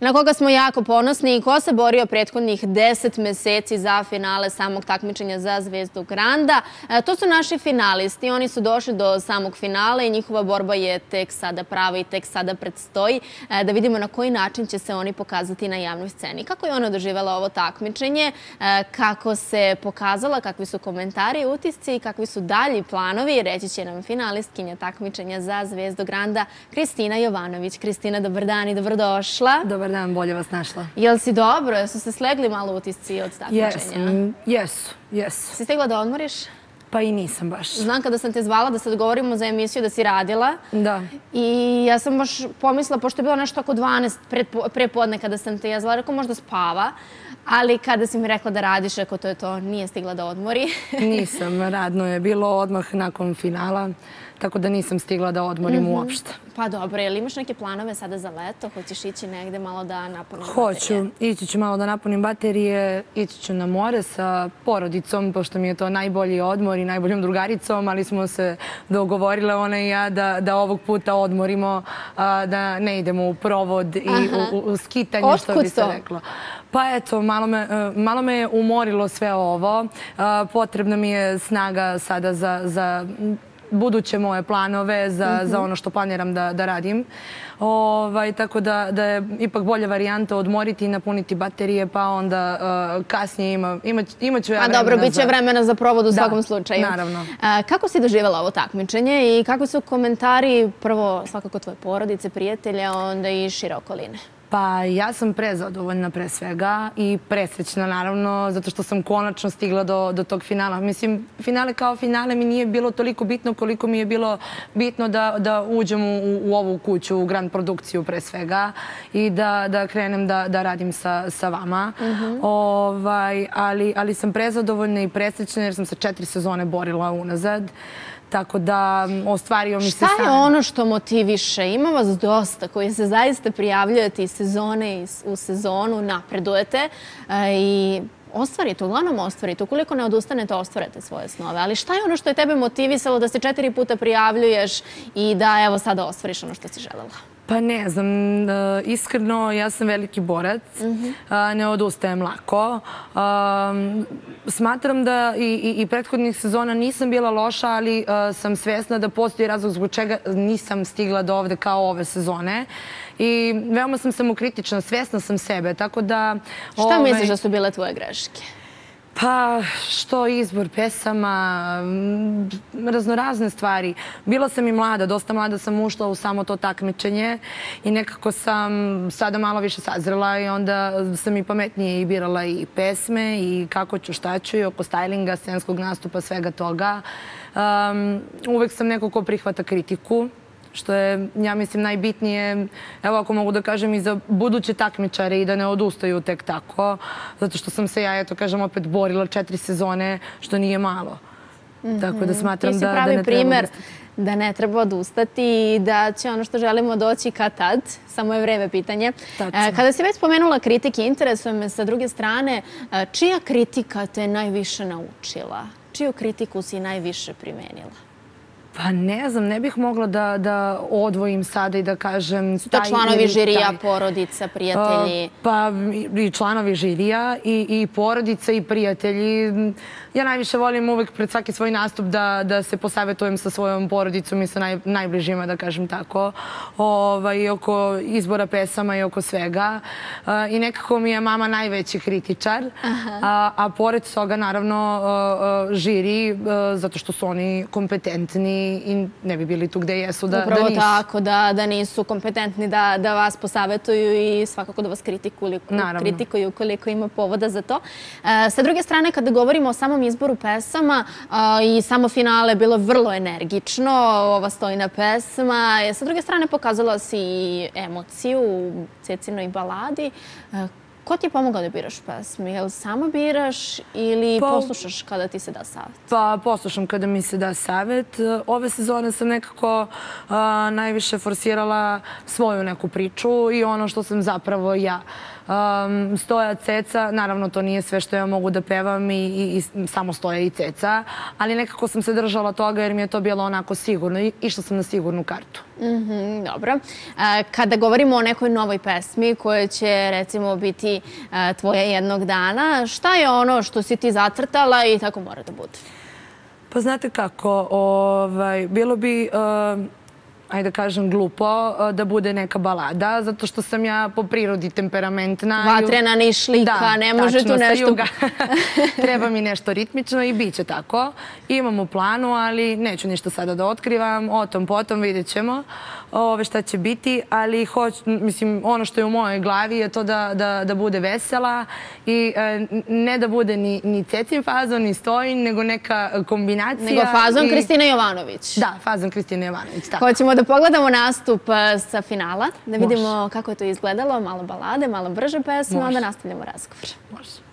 na koga smo jako ponosni i ko se borio prethodnih deset meseci za finale samog takmičenja za Zvezdu Granda. E, to su naši finalisti. Oni su došli do samog finala i njihova borba je tek sada prava i tek sada predstoji. E, da vidimo na koji način će se oni pokazati na javnoj sceni. Kako je ona doživala ovo takmičenje? E, kako se pokazala? Kakvi su komentari utisci i? Kakvi su dalji planovi? Reći će nam finalistkinja takmičenja za Zvezdu Granda, Kristina Jovanović. Kristina, dobar dan i dobrodošla. Dobar dobar dan, bolje vas našla. Jel si dobro? Jesu se slegli malo utisci od takmičenja? Jesam, jesu, jesu. Si stigla da odmoriš? Pa i nisam baš. Znam kada sam te zvala da sad govorimo za emisiju da si radila. Da. I ja sam baš pomislila, pošto je bilo nešto oko 12 pre podne kada sam te ja zvala, rekao možda spava. Ali kada si mi rekla da radiš, rekao to je to, nije stigla da odmori. Nisam, radno je bilo odmah nakon finala tako da nisam stigla da odmorim mm -hmm. uopšte. Pa dobro, je li imaš neke planove sada za leto? Hoćeš ići negde malo da napunim Hoću, baterije? Hoću, ići ću malo da napunim baterije, ići ću na more sa porodicom, pošto mi je to najbolji odmor i najboljom drugaricom, ali smo se dogovorile ona i ja da, da ovog puta odmorimo, a, da ne idemo u provod i u, u, skitanje, Otkud što bi se reklo. Pa eto, malo me, e, malo me je umorilo sve ovo. Potrebna mi je snaga sada za, za buduće moje planove za, za ono što planiram da, da radim. Ovaj, tako da, da je ipak bolja varijanta odmoriti i napuniti baterije, pa onda uh, kasnije ima, ima, ima ću ja vremena A dobro, bit će za... vremena za provod u da, svakom slučaju. naravno. Uh, kako si doživjela ovo takmičenje i kako su komentari, prvo svakako tvoje porodice, prijatelje, onda i šire okoline? Pa ja sam prezadovoljna pre svega i presrećna naravno zato što sam konačno stigla do, do tog finala. Mislim, finale kao finale mi nije bilo toliko bitno koliko mi je bilo bitno da, da uđem u, u ovu kuću, u grand produkciju pre svega i da, da krenem da, da radim sa, sa vama. Mm -hmm. ovaj, ali, ali sam prezadovoljna i presrećna jer sam se četiri sezone borila unazad. Tako da ostvario mi se sam. Šta je ono što motiviše? Ima vas dosta koji se zaista prijavljujete iz sezone u sezonu, napredujete e, i ostvarite, uglavnom ostvarite. Ukoliko ne odustanete, ostvarite svoje snove. Ali šta je ono što je tebe motivisalo da se četiri puta prijavljuješ i da evo sada ostvariš ono što si želela? Pa ne znam, e, iskreno ja sam veliki borac, mhm. ne odustajem lako. Smatram da i prethodnih sezona nisam bila loša, ali e, sam svesna da postoji razlog zbog čega nisam stigla do ovde kao ove sezone. I veoma sam samokritična, svesna sam sebe, tako da... Šta ovaj, misliš da su bile tvoje greške? Pa, što izbor pesama, raznorazne stvari. Bila sam i mlada, dosta mlada sam ušla u samo to takmičenje i nekako sam sada malo više sazrela i onda sam i pametnije i birala i pesme i kako ću, šta ću i oko stylinga, scenskog nastupa, svega toga. Um, uvek sam neko ko prihvata kritiku što je, ja mislim, najbitnije, evo ako mogu da kažem, i za buduće takmičare i da ne odustaju tek tako, zato što sam se ja, eto kažem, opet borila četiri sezone, što nije malo. Tako da smatram da, da ne primer da ne treba odustati i da će ono što želimo doći kad tad, samo je vreme pitanje. E, kada si već spomenula kritike, interesuje me sa druge strane, e, čija kritika te najviše naučila? Čiju kritiku si najviše primenila? Pa ne znam, ne bih mogla da, da odvojim sada i da kažem... Su to članovi žirija, porodica, prijatelji? Pa i članovi žirija i, i porodica i prijatelji. Ja najviše volim uvek pred svaki svoj nastup da, da se posavetujem sa svojom porodicom i sa naj, najbližima, da kažem tako, ovaj, oko izbora pesama i oko svega. I nekako mi je mama najveći kritičar, a, a pored toga naravno žiri, zato što su oni kompetentni i ne bi bili tu gde jesu da, Upravo da nisu. Upravo tako, da, da nisu kompetentni da, da vas posavetuju i svakako da vas kritikuju, kritikuju koliko ima povoda za to. E, sa druge strane, kada govorimo o samom izboru pesama i samo finale je bilo vrlo energično, ova stojna pesma, je sa druge strane pokazala si emociju u Cecinoj baladi. E, Ko ti je pomogao da biraš pesme? Jel samo biraš ili pa, poslušaš kada ti se da savjet? Pa poslušam kada mi se da savjet. Ove sezone sam nekako a, najviše forsirala svoju neku priču i ono što sam zapravo ja. Um, stoja ceca, naravno to nije sve što ja mogu da pevam i, i, i samo stoja i ceca, ali nekako sam se držala toga jer mi je to bilo onako sigurno i išla sam na sigurnu kartu. Mhm, dobro. E, kada govorimo o nekoj novoj pesmi koja će recimo biti e, tvoja jednog dana, šta je ono što si ti zacrtala i tako mora da bude? Pa znate kako, ovaj, bilo bi e, ajde da kažem, glupo e, da bude neka balada, zato što sam ja po prirodi temperamentna. Vatrena ni šlika, ne može tu nešto... Treba mi nešto ritmično i bit će tako. Imam u planu, ali neću ništa sada da otkrivam. O tom potom vidjet ćemo ove šta će biti, ali hoć, mislim, ono što je u mojoj glavi je to da, da, da bude vesela i e, ne da bude ni, ni cecin fazon, ni stojin, nego neka kombinacija. Nego fazon i... Kristina Jovanović. Da, fazon Kristina Jovanović, tako. Hoćemo da pogledamo nastup e, sa finala, da vidimo kako je to izgledalo, malo balade, malo brže pesme, onda nastavljamo razgovor. Može.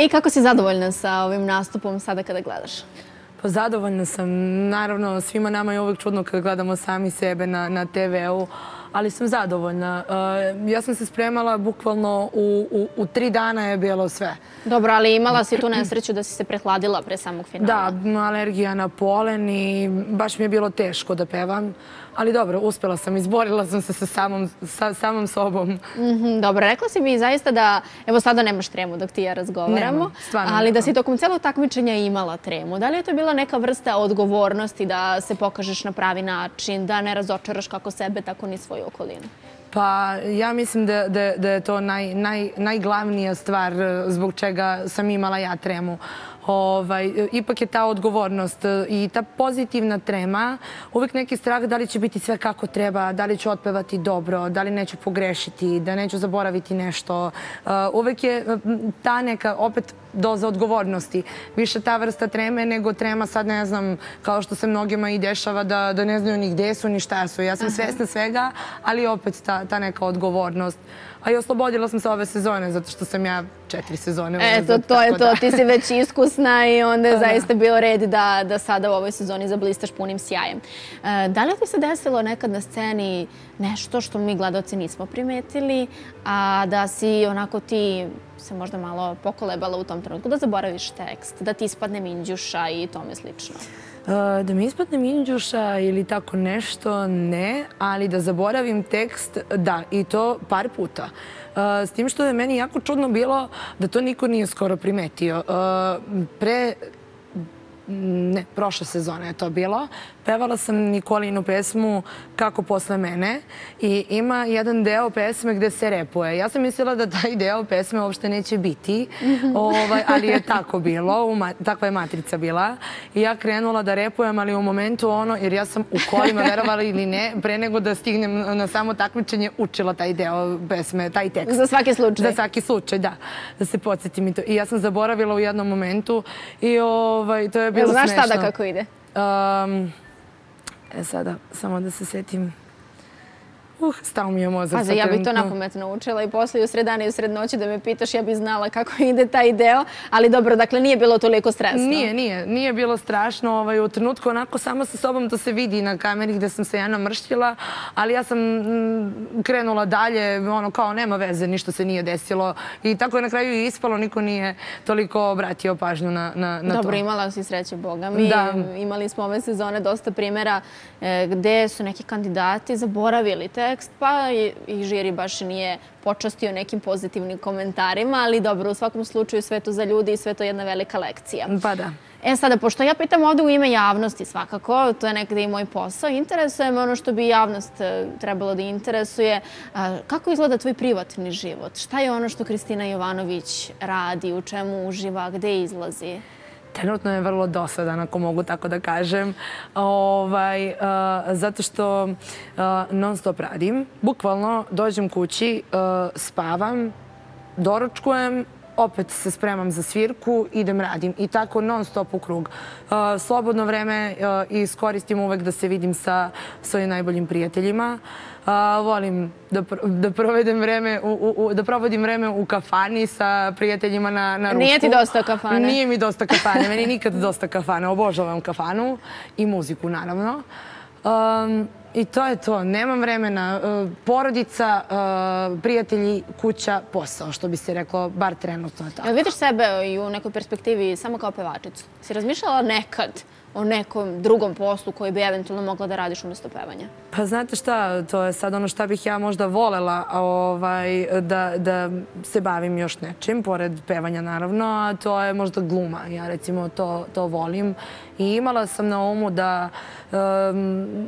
E, kako si zadovoljna sa ovim nastupom sada kada gledaš? Pa zadovoljna sam. Naravno, svima nama je uvijek čudno kad gledamo sami sebe na, na TV-u, ali sam zadovoljna. Uh, ja sam se spremala bukvalno u, u, u tri dana je bilo sve. Dobro, ali imala si tu nesreću da si se prehladila pre samog finala. Da, alergija na polen i baš mi je bilo teško da pevam. Ali dobro, uspela sam, izborila sam se sa samom, sa, samom sobom. Mm -hmm, dobro, rekla si mi zaista da, evo sada nemaš tremu dok ti ja razgovaramo, Nema, stvarno ali da si tokom celog takmičenja imala tremu. Da li je to bila neka vrsta odgovornosti da se pokažeš na pravi način, da ne razočaraš kako sebe, tako ni svoju okolinu? Pa ja mislim da, da, da je to naj, naj, najglavnija stvar eh, zbog čega sam imala ja tremu ovaj, ipak je ta odgovornost e, i ta pozitivna trema, uvek neki strah da li će biti sve kako treba, da li ću otpevati dobro, da li neću pogrešiti, da neću zaboraviti nešto. E, uvek je ta neka, opet, doza odgovornosti. Više ta vrsta treme nego trema sad ne znam, kao što se mnogima i dešava da, da ne znaju ni gde su ni šta su. Ja sam svesna svega, ali opet ta, ta neka odgovornost. A i oslobodila sam se ove sezone, zato što sam ja četiri sezone. Eto, to je to. Ti si već iskusna i onda je zaista bilo red da, da sada u ovoj sezoni zablistaš punim sjajem. E, da li ti se desilo nekad na sceni nešto što mi gledalci nismo primetili, a da si onako ti se možda malo pokolebala u tom trenutku, da zaboraviš tekst, da ti ispadne minđuša i tome slično? E, da mi ispadne minđuša ili tako nešto, ne, ali da zaboravim tekst, da, i to par puta. E, s tim što je meni jako čudno bilo da to niko nije skoro primetio. E, pre ne, prošle sezone je to bilo. Pevala sam Nikolinu pesmu Kako posle mene i ima jedan deo pesme gde se repuje. Ja sam mislila da taj deo pesme uopšte neće biti, ovaj, ali je tako bilo, takva je matrica bila. I ja krenula da repujem, ali u momentu ono, jer ja sam u kolima, verovala ili ne, pre nego da stignem na samo takmičenje, učila taj deo pesme, taj tekst. Za svaki slučaj? Za svaki slučaj, da. Da se podsjetim i to. I ja sam zaboravila u jednom momentu i ovaj, to je bilo smešno. Znaš sada kako ide? Um, E sada, samo da se setim. Uh, stao mi je mozak. Pazi, ja bih to napomet naučila i posle u sred dana i u sred noći da me pitaš, ja bih znala kako ide taj deo. Ali dobro, dakle, nije bilo toliko stresno. Nije, nije. Nije bilo strašno. Ovaj, u trenutku onako samo sa sobom to se vidi na kameri gde sam se ja namrštila. Ali ja sam mm, krenula dalje, ono kao nema veze, ništa se nije desilo. I tako je na kraju i ispalo, niko nije toliko obratio pažnju na, na, na to. Dobro, imala si sreće Boga. Mi da. imali smo ove sezone dosta primjera e, gde su neki kandidati zaboravili te tekst, pa i žiri baš nije počastio nekim pozitivnim komentarima, ali dobro, u svakom slučaju sve to za ljudi i sve to jedna velika lekcija. Pa da. E sada, pošto ja pitam ovdje u ime javnosti svakako, to je nekada i moj posao, interesuje me ono što bi javnost e, trebalo da interesuje. Kako izgleda tvoj privatni život? Šta je ono što Kristina Jovanović radi, u čemu uživa, gde izlazi? Trenutno je vrlo dosadan, ako mogu tako da kažem, ovaj, eh, zato što eh, non stop radim. Bukvalno dođem kući, eh, spavam, doručkujem, opet se spremam za svirku, idem radim i tako non stop u krug. Slobodno vreme iskoristim uvek da se vidim sa svojim najboljim prijateljima. Volim da, da provedem vreme u, u, da provodim vreme u kafani sa prijateljima na, na ručku. Nije ti dosta kafane? Nije mi dosta kafane. Meni nikad dosta kafane. Obožavam kafanu i muziku, naravno. Um, I to je to. Nemam vremena. Uh, porodica, uh, prijatelji, kuća, posao, što bi se reklo, bar trenutno je tako. Vidiš sebe i u nekoj perspektivi samo kao pevačicu? Si razmišljala nekad o nekom drugom poslu koji bi eventualno mogla da radiš umjesto pevanja? Pa znate šta, to je sad ono šta bih ja možda volela ovaj, da, da se bavim još nečim, pored pevanja naravno, a to je možda gluma. Ja recimo to, to volim i imala sam na umu da,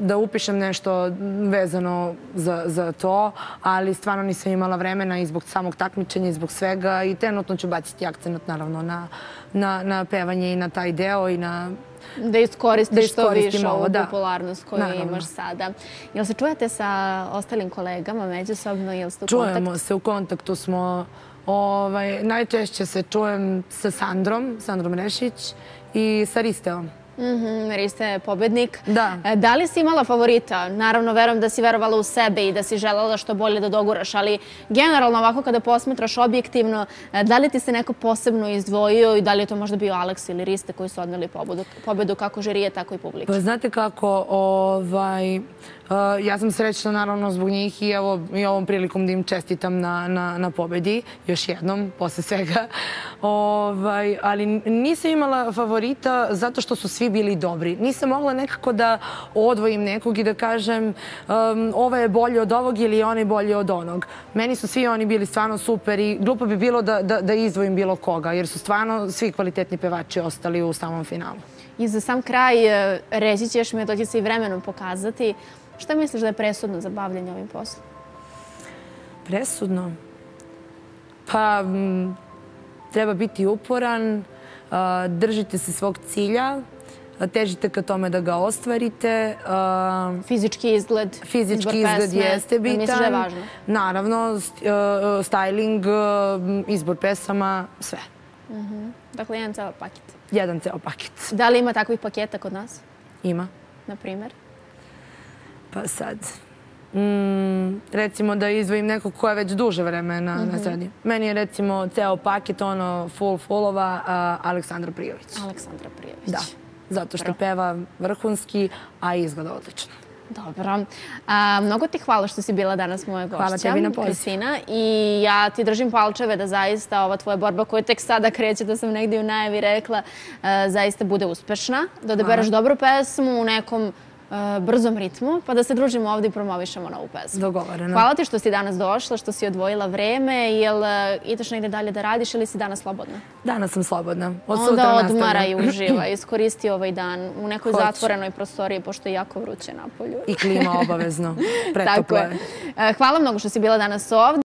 da upišem nešto vezano za, za to, ali stvarno nisam imala vremena i zbog samog takmičenja i zbog svega i trenutno ću baciti akcent naravno na, na, na pevanje i na taj deo i na Da iskoristiš što više ovu popularnost koju imaš sada. Jel se čujete sa ostalim kolegama međusobno? Jel ste u kontaktu? Čujemo se, u kontaktu smo. Ovaj, najčešće se čujem sa Sandrom, Sandrom Rešić i sa Risteom. Mhm, Rista je pobednik. Da. E, Da li si imala favorita? Naravno, verujem da si verovala u sebe i da si želela što bolje da doguraš, ali generalno ovako kada posmetraš objektivno, e, da li ti se neko posebno izdvojio i da li je to možda bio Alex ili Riste koji su odneli pobedu, pobedu kako žirije, tako i publike? Pa znate kako, ovaj, ja sam srećna naravno zbog njih i evo i ovom prilikom da im čestitam na, na, na pobedi, još jednom, posle svega. Ovaj, ali nisam imala favorita zato što su svi bili dobri. Nisam mogla nekako da odvojim nekog i da kažem um, je bolje od ovog ili onaj je bolje od onog. Meni su svi oni bili stvarno super i glupo bi bilo da, da, da izdvojim bilo koga, jer su stvarno svi kvalitetni pevači ostali u samom finalu. I za sam kraj, eh, reći ćeš mi, to će se i vremenom pokazati, šta misliš da je presudno za bavljanje ovim poslom? Presudno? Pa, m, treba biti uporan, a, držite se svog cilja, težite ka tome da ga ostvarite. Fizički izgled, Fizički izgled pesme, jeste bitan. Misliš da je važno? Naravno, a, styling, a, izbor pesama, sve. Dakle, jedan ceo paket. Jedan ceo paket. Da li ima takvih paketa kod nas, Ima. na primjer? Pa sad, mm, recimo da izdvojim nekog koja je već duže vremena na sceni. Meni je recimo ceo paket, ono, full fullova, Aleksandra Prijović. Aleksandra Prijević. Da, zato što peva vrhunski, a izgleda odlično. Dobro. A, mnogo ti hvala što si bila danas moja gošća. Hvala tebi na pozivu. Kristina. I ja ti držim palčeve da zaista ova tvoja borba koja tek sada kreće, da sam negdje u najavi rekla, e, zaista bude uspešna. Da odabereš dobru pesmu u nekom brzom ritmu, pa da se družimo ovdje i promovišemo novu pesmu. Dogovoreno. Hvala ti što si danas došla, što si odvojila vreme. Jel e, ideš negdje dalje da radiš ili si danas slobodna? Danas sam slobodna. Od Onda odmara i uživa. Iskoristi ovaj dan u nekoj Hoću. zatvorenoj prostoriji, pošto je jako vruće na polju. I klima obavezno. Pretoplo je. je. E, Hvala mnogo što si bila danas ovdje.